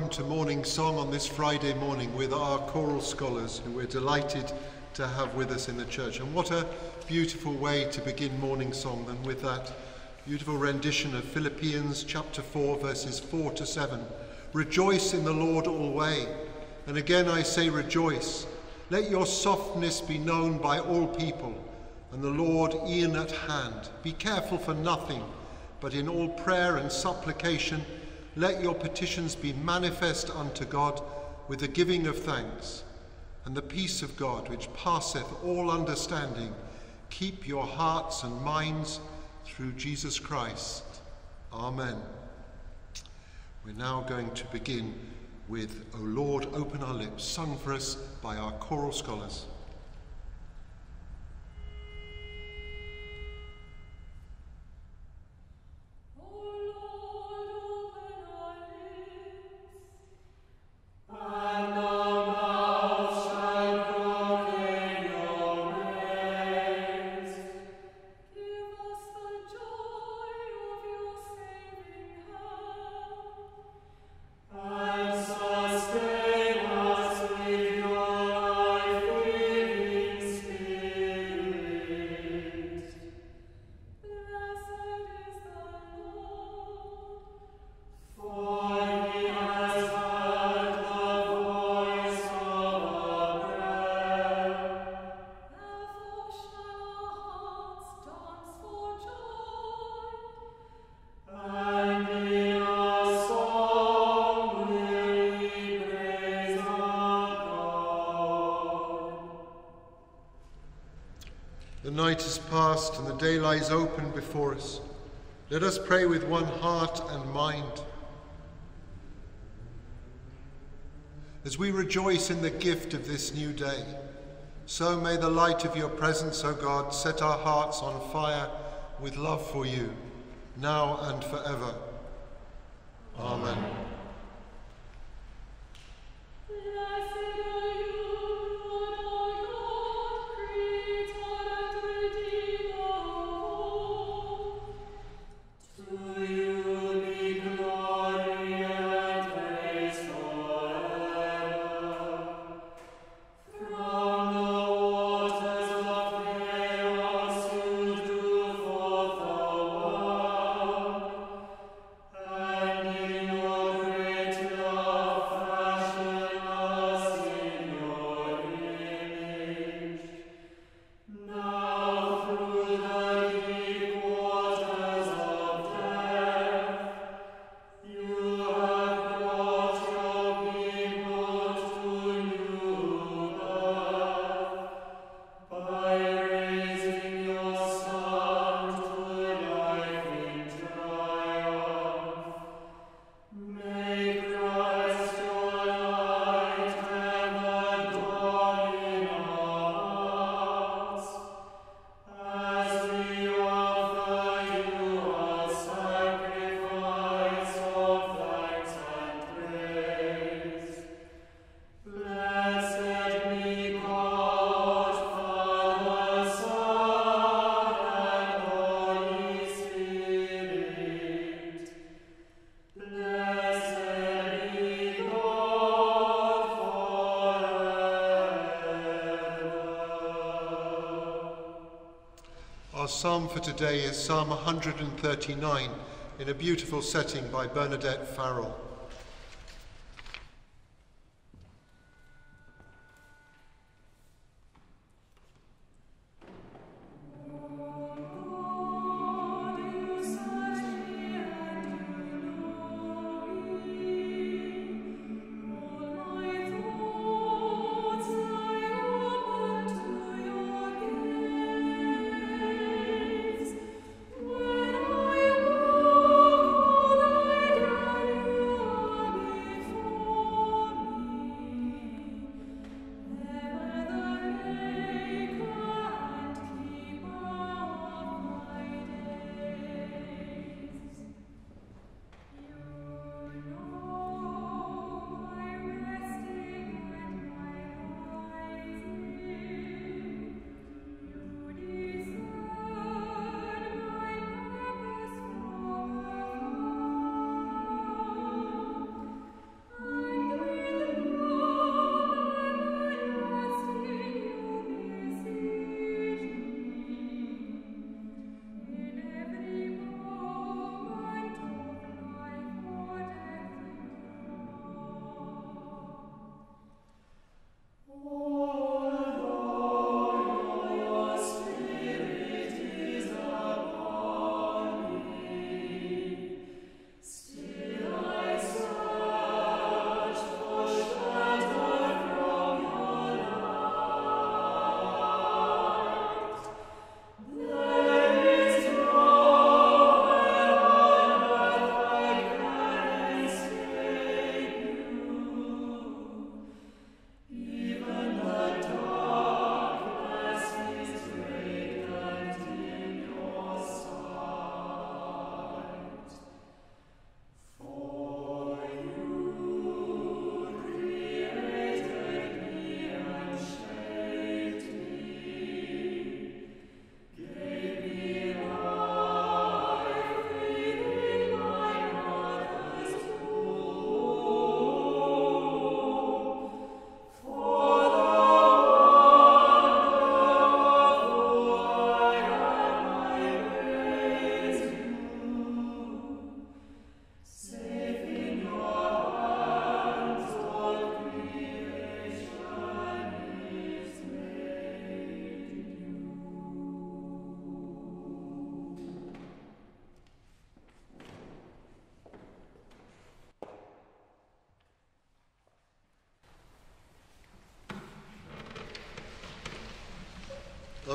welcome to Morning Song on this Friday morning with our choral scholars who we're delighted to have with us in the church. And what a beautiful way to begin Morning Song than with that beautiful rendition of Philippians chapter 4, verses 4 to 7. Rejoice in the Lord always. And again I say, rejoice. Let your softness be known by all people, and the Lord e'en at hand. Be careful for nothing, but in all prayer and supplication, let your petitions be manifest unto God with the giving of thanks. And the peace of God, which passeth all understanding, keep your hearts and minds through Jesus Christ. Amen. We're now going to begin with O Lord, Open Our Lips, sung for us by our choral scholars. Night is past and the day lies open before us. Let us pray with one heart and mind. As we rejoice in the gift of this new day, so may the light of your presence, O God, set our hearts on fire with love for you, now and forever. Psalm for today is Psalm 139 in a beautiful setting by Bernadette Farrell.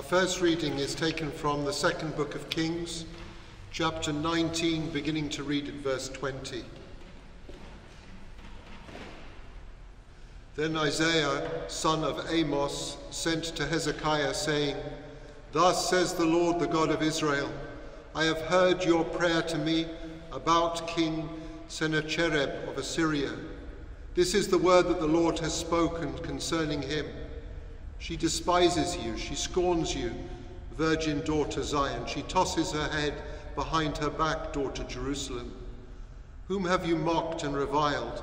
First reading is taken from the second book of Kings, chapter 19, beginning to read at verse 20. Then Isaiah, son of Amoz, sent to Hezekiah, saying, Thus says the Lord, the God of Israel, I have heard your prayer to me about King Sennacherib of Assyria. This is the word that the Lord has spoken concerning him. She despises you, she scorns you, virgin daughter Zion. She tosses her head behind her back, daughter Jerusalem. Whom have you mocked and reviled?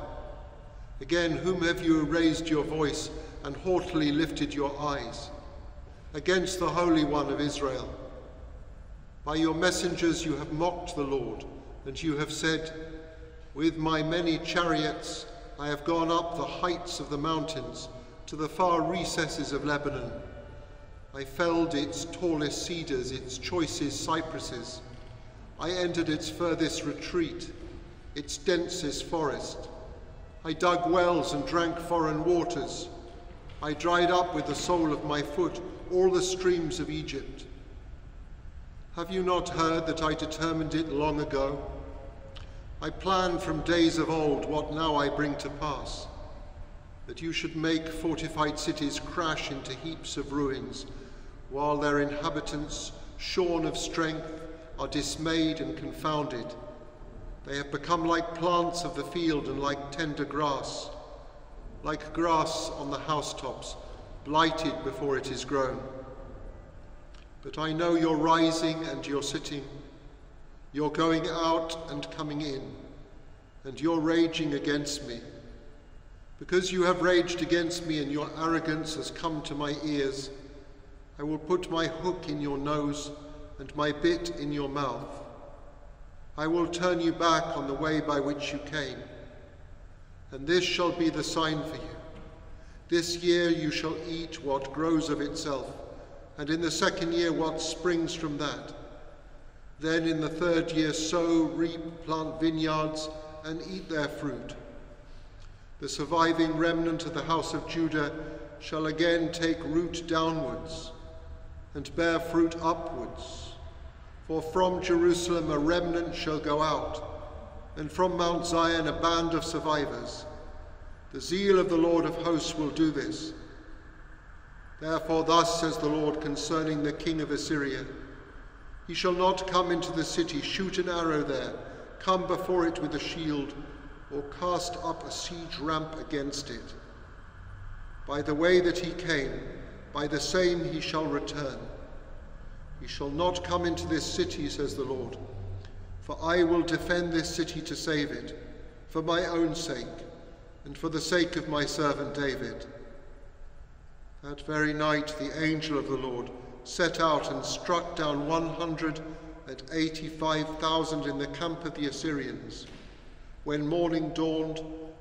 Again, whom have you raised your voice and haughtily lifted your eyes? Against the Holy One of Israel. By your messengers you have mocked the Lord, and you have said, With my many chariots I have gone up the heights of the mountains to the far recesses of Lebanon. I felled its tallest cedars, its choicest cypresses. I entered its furthest retreat, its densest forest. I dug wells and drank foreign waters. I dried up with the sole of my foot all the streams of Egypt. Have you not heard that I determined it long ago? I planned from days of old what now I bring to pass that you should make fortified cities crash into heaps of ruins, while their inhabitants, shorn of strength, are dismayed and confounded. They have become like plants of the field and like tender grass, like grass on the housetops, blighted before it is grown. But I know your rising and your sitting, your going out and coming in, and your raging against me. Because you have raged against me and your arrogance has come to my ears, I will put my hook in your nose and my bit in your mouth. I will turn you back on the way by which you came. And this shall be the sign for you. This year you shall eat what grows of itself, and in the second year what springs from that. Then in the third year sow, reap, plant vineyards, and eat their fruit. The surviving remnant of the house of Judah shall again take root downwards and bear fruit upwards. For from Jerusalem a remnant shall go out, and from Mount Zion a band of survivors. The zeal of the Lord of hosts will do this. Therefore, thus says the Lord concerning the king of Assyria He shall not come into the city, shoot an arrow there, come before it with a shield or cast up a siege ramp against it. By the way that he came, by the same he shall return. He shall not come into this city, says the Lord, for I will defend this city to save it, for my own sake, and for the sake of my servant David. That very night the angel of the Lord set out and struck down 185,000 in the camp of the Assyrians. When morning dawned,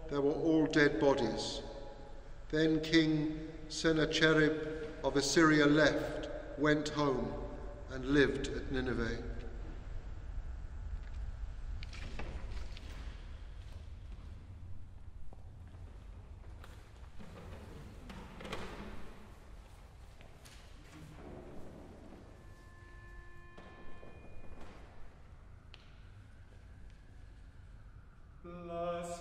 there were all dead bodies. Then King Sennacherib of Assyria left, went home, and lived at Nineveh. For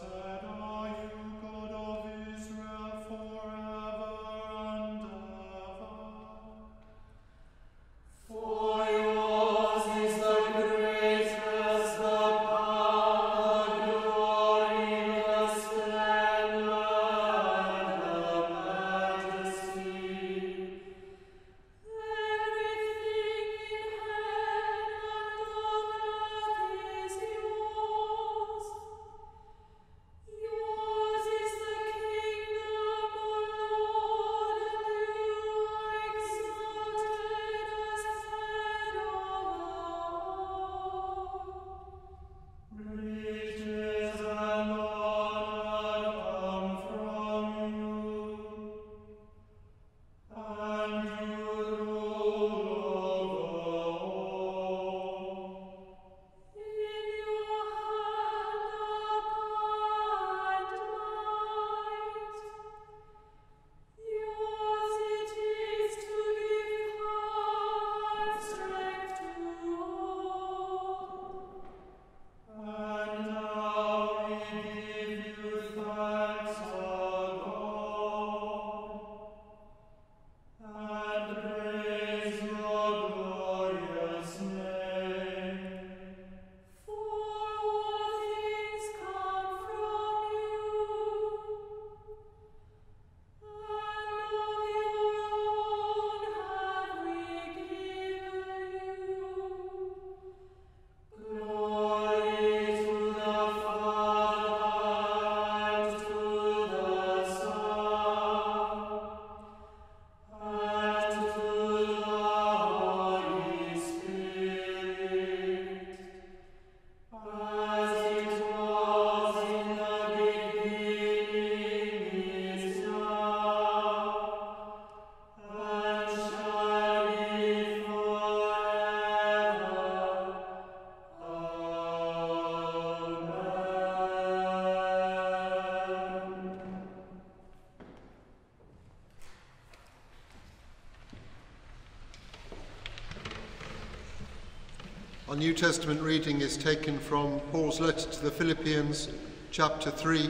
New Testament reading is taken from Paul's letter to the Philippians, chapter 3,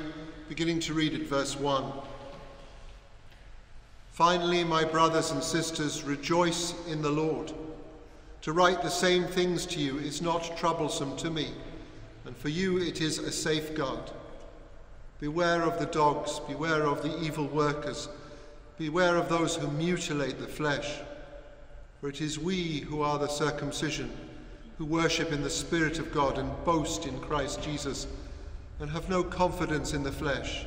beginning to read at verse 1. Finally, my brothers and sisters, rejoice in the Lord. To write the same things to you is not troublesome to me, and for you it is a safeguard. Beware of the dogs, beware of the evil workers, beware of those who mutilate the flesh. For it is we who are the circumcision who worship in the Spirit of God and boast in Christ Jesus, and have no confidence in the flesh,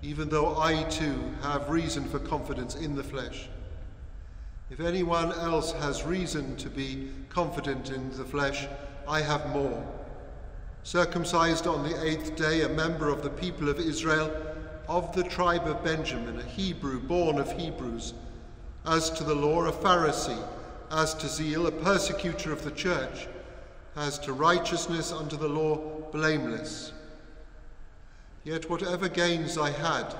even though I too have reason for confidence in the flesh. If anyone else has reason to be confident in the flesh, I have more. Circumcised on the eighth day, a member of the people of Israel, of the tribe of Benjamin, a Hebrew born of Hebrews, as to the law, a Pharisee, as to zeal, a persecutor of the church, as to righteousness under the law, blameless. Yet whatever gains I had,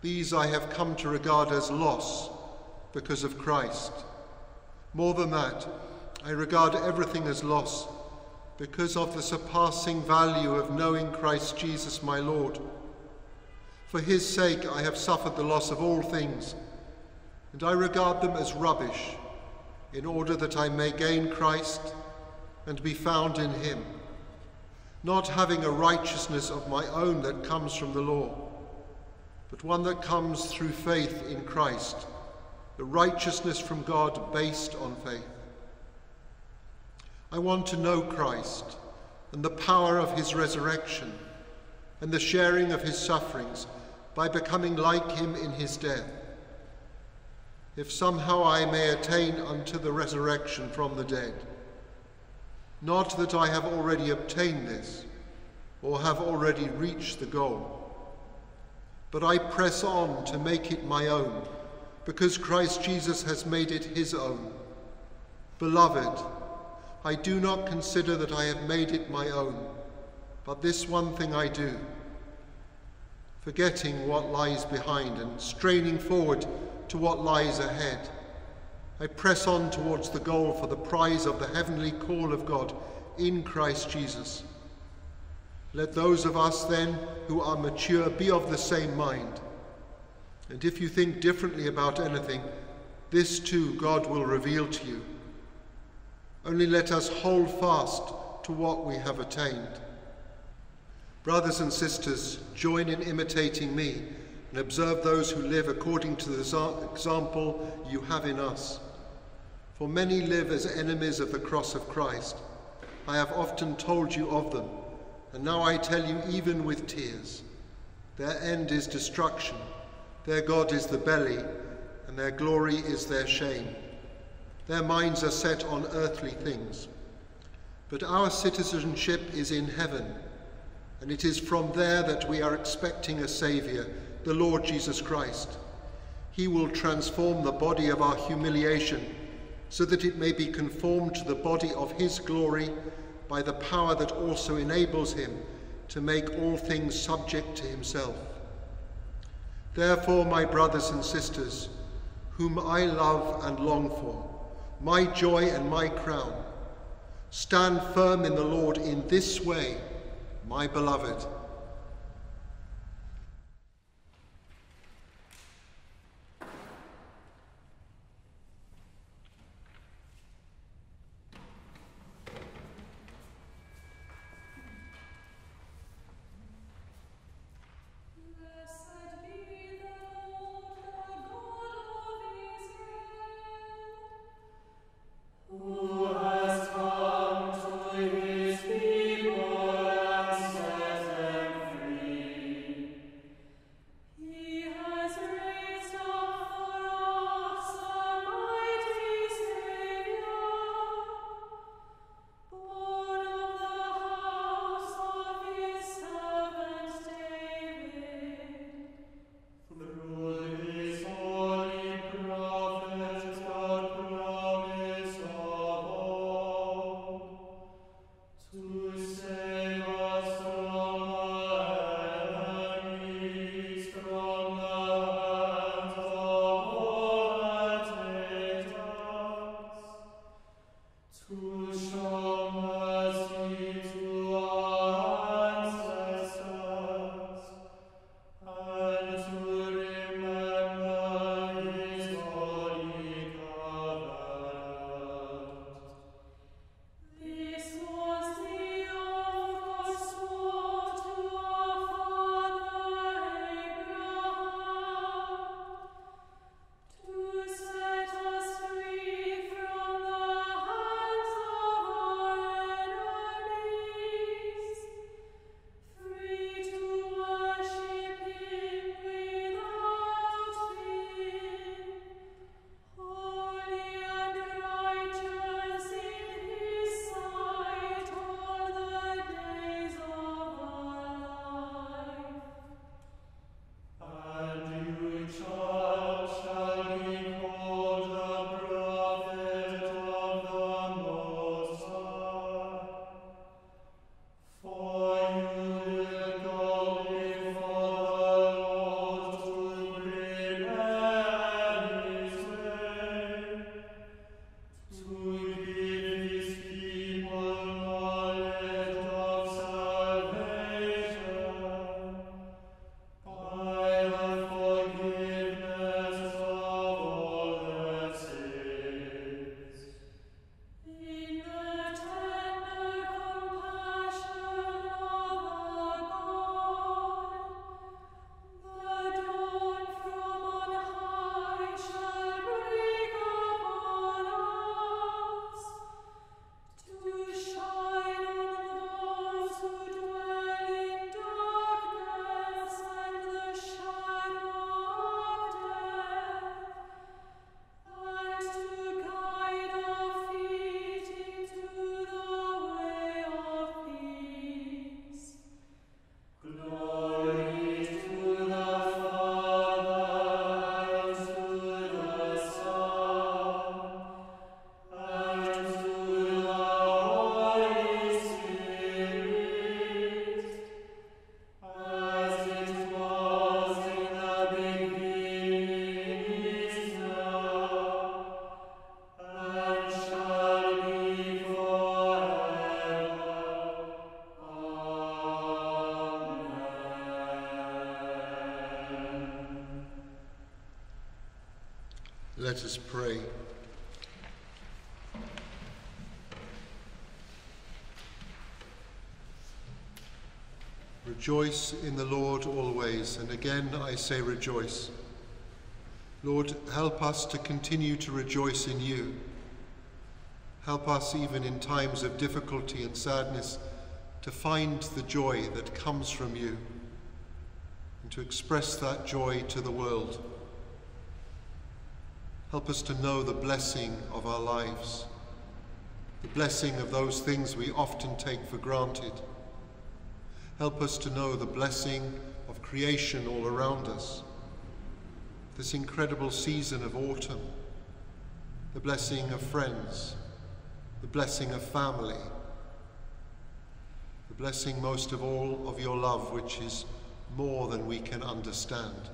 these I have come to regard as loss because of Christ. More than that, I regard everything as loss because of the surpassing value of knowing Christ Jesus my Lord. For his sake I have suffered the loss of all things, and I regard them as rubbish, in order that I may gain Christ and be found in him, not having a righteousness of my own that comes from the law, but one that comes through faith in Christ, the righteousness from God based on faith. I want to know Christ and the power of his resurrection and the sharing of his sufferings by becoming like him in his death, if somehow I may attain unto the resurrection from the dead. Not that I have already obtained this or have already reached the goal, but I press on to make it my own because Christ Jesus has made it his own. Beloved, I do not consider that I have made it my own, but this one thing I do, forgetting what lies behind and straining forward to what lies ahead. I press on towards the goal for the prize of the heavenly call of God in Christ Jesus. Let those of us then who are mature be of the same mind. And if you think differently about anything, this too God will reveal to you. Only let us hold fast to what we have attained. Brothers and sisters, join in imitating me and observe those who live according to the example you have in us. For many live as enemies of the cross of Christ. I have often told you of them, and now I tell you even with tears. Their end is destruction, their God is the belly, and their glory is their shame. Their minds are set on earthly things. But our citizenship is in heaven, and it is from there that we are expecting a Saviour, the Lord Jesus Christ. He will transform the body of our humiliation so that it may be conformed to the body of his glory by the power that also enables him to make all things subject to himself. Therefore, my brothers and sisters, whom I love and long for, my joy and my crown, stand firm in the Lord in this way, my beloved. Let us pray. Rejoice in the Lord always, and again I say rejoice. Lord, help us to continue to rejoice in you. Help us, even in times of difficulty and sadness, to find the joy that comes from you and to express that joy to the world. Help us to know the blessing of our lives, the blessing of those things we often take for granted. Help us to know the blessing of creation all around us, this incredible season of autumn, the blessing of friends, the blessing of family, the blessing most of all of your love, which is more than we can understand.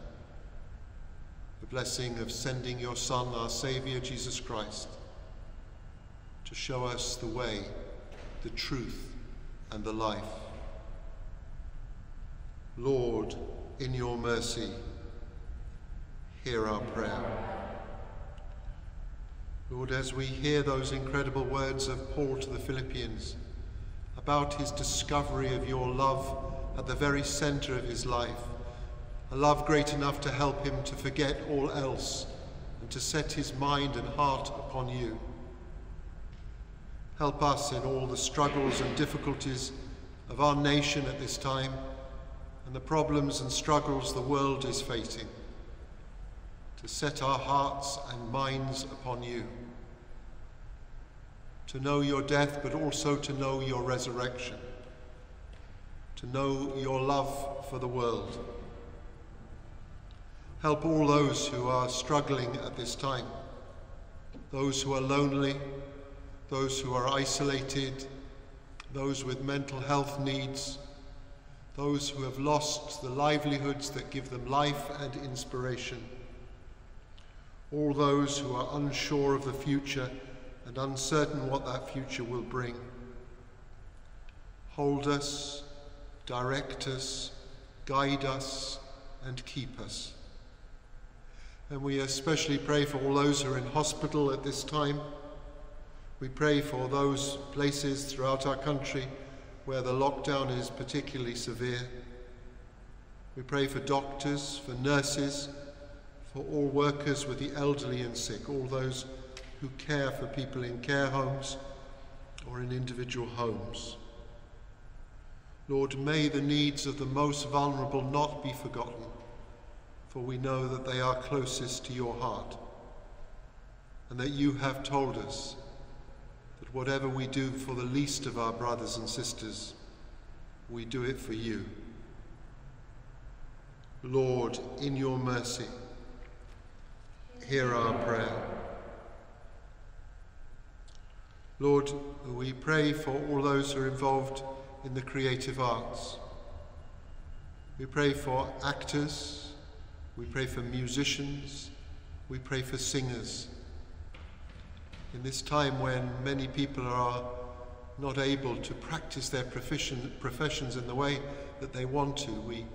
Blessing of sending your Son, our Saviour, Jesus Christ, to show us the way, the truth, and the life. Lord, in your mercy, hear our prayer. Lord, as we hear those incredible words of Paul to the Philippians about his discovery of your love at the very center of his life, a love great enough to help him to forget all else and to set his mind and heart upon you. Help us in all the struggles and difficulties of our nation at this time and the problems and struggles the world is facing, to set our hearts and minds upon you, to know your death, but also to know your resurrection, to know your love for the world. Help all those who are struggling at this time, those who are lonely, those who are isolated, those with mental health needs, those who have lost the livelihoods that give them life and inspiration, all those who are unsure of the future and uncertain what that future will bring. Hold us, direct us, guide us, and keep us. And we especially pray for all those who are in hospital at this time. We pray for those places throughout our country where the lockdown is particularly severe. We pray for doctors, for nurses, for all workers with the elderly and sick, all those who care for people in care homes or in individual homes. Lord, may the needs of the most vulnerable not be forgotten, for we know that they are closest to your heart, and that you have told us that whatever we do for the least of our brothers and sisters, we do it for you. Lord, in your mercy, hear our prayer. Lord, we pray for all those who are involved in the creative arts. We pray for actors, we pray for musicians, we pray for singers. In this time when many people are not able to practice their profession, professions in the way that they want to, we,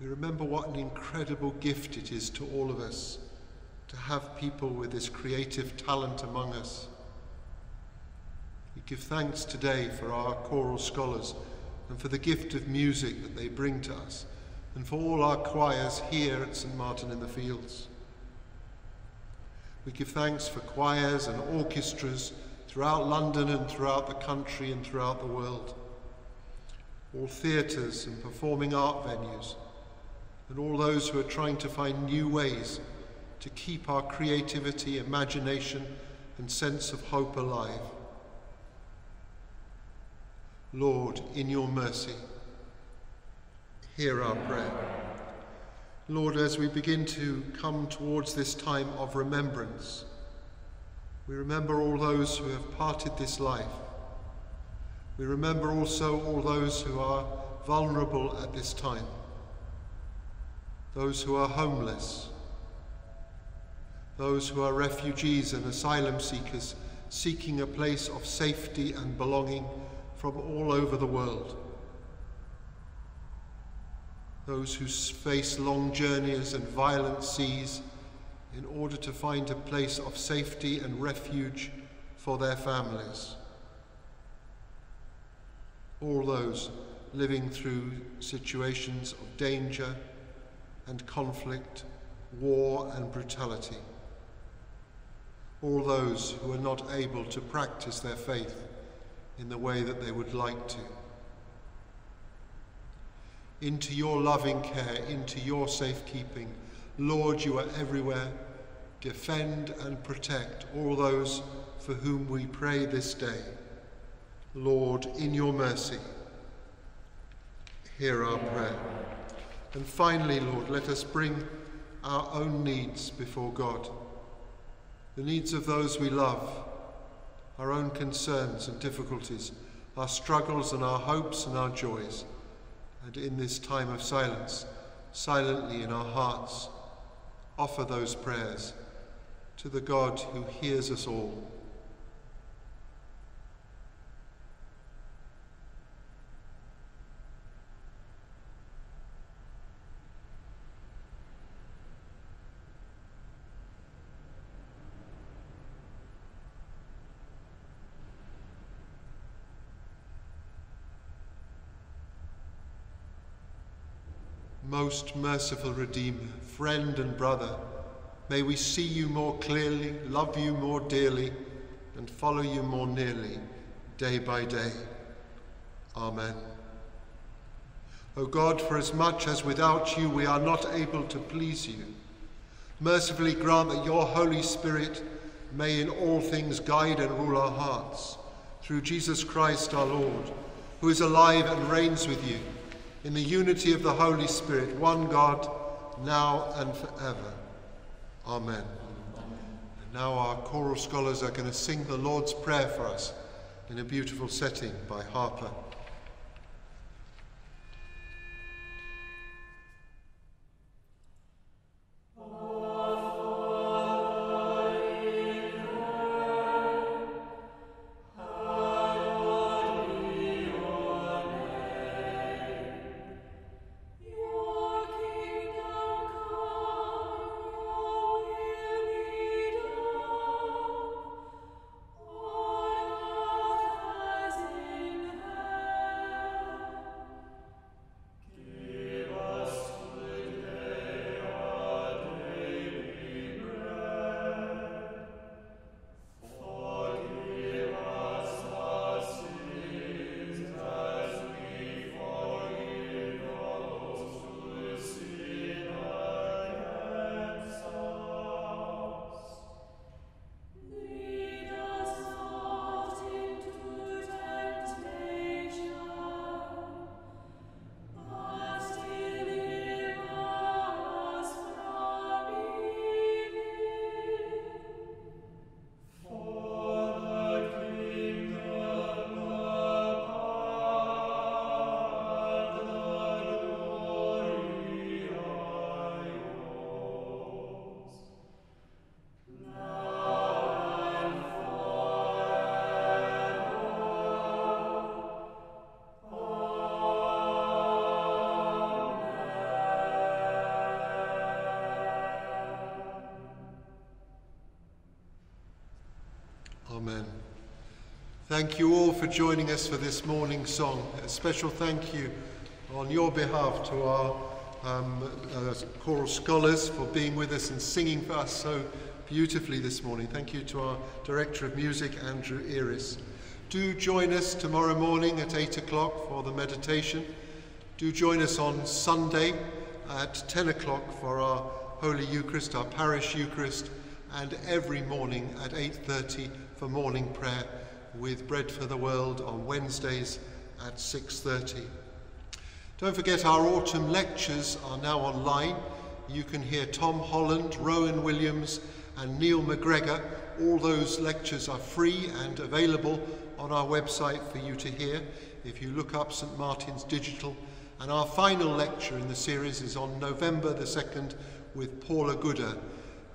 we remember what an incredible gift it is to all of us to have people with this creative talent among us. We give thanks today for our choral scholars and for the gift of music that they bring to us, and for all our choirs here at St Martin in the Fields. We give thanks for choirs and orchestras throughout London and throughout the country and throughout the world. All theatres and performing art venues, and all those who are trying to find new ways to keep our creativity, imagination, and sense of hope alive. Lord, in your mercy, hear our prayer. Lord, as we begin to come towards this time of remembrance, we remember all those who have parted this life. We remember also all those who are vulnerable at this time, those who are homeless, those who are refugees and asylum seekers seeking a place of safety and belonging from all over the world those who face long journeys and violent seas in order to find a place of safety and refuge for their families. All those living through situations of danger and conflict, war and brutality. All those who are not able to practice their faith in the way that they would like to. Into your loving care, into your safekeeping, Lord, you are everywhere. Defend and protect all those for whom we pray this day. Lord, in your mercy, hear our prayer. And finally, Lord, let us bring our own needs before God, the needs of those we love, our own concerns and difficulties, our struggles and our hopes and our joys. And in this time of silence, silently in our hearts, offer those prayers to the God who hears us all. Most merciful Redeemer, friend and brother, may we see you more clearly, love you more dearly, and follow you more nearly, day by day. Amen. O God, for as much as without you we are not able to please you, mercifully grant that your Holy Spirit may in all things guide and rule our hearts, through Jesus Christ our Lord, who is alive and reigns with you in the unity of the Holy Spirit, one God, now and forever. Amen. And now our choral scholars are going to sing the Lord's Prayer for us in a beautiful setting by Harper. Thank you all for joining us for this morning's song. A special thank you on your behalf to our um, uh, choral scholars for being with us and singing for us so beautifully this morning. Thank you to our Director of Music, Andrew Earis. Do join us tomorrow morning at 8 o'clock for the meditation. Do join us on Sunday at 10 o'clock for our Holy Eucharist, our parish Eucharist, and every morning at 8.30 for morning prayer with Bread for the World on Wednesdays at 6.30. Don't forget our autumn lectures are now online. You can hear Tom Holland, Rowan Williams and Neil MacGregor. All those lectures are free and available on our website for you to hear if you look up St Martin's Digital. And our final lecture in the series is on November the 2nd with Paula Gooder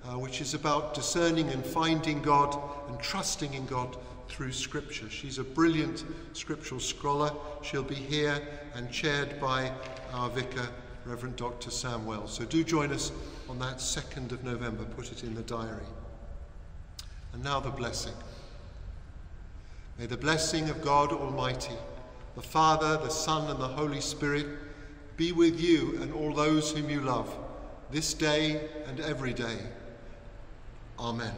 uh, which is about discerning and finding God and trusting in God through Scripture. She's a brilliant scriptural scholar. She'll be here and chaired by our vicar, Reverend Dr. Sam Wells. So do join us on that 2nd of November. Put it in the diary. And now the blessing. May the blessing of God Almighty, the Father, the Son, and the Holy Spirit be with you and all those whom you love, this day and every day. Amen.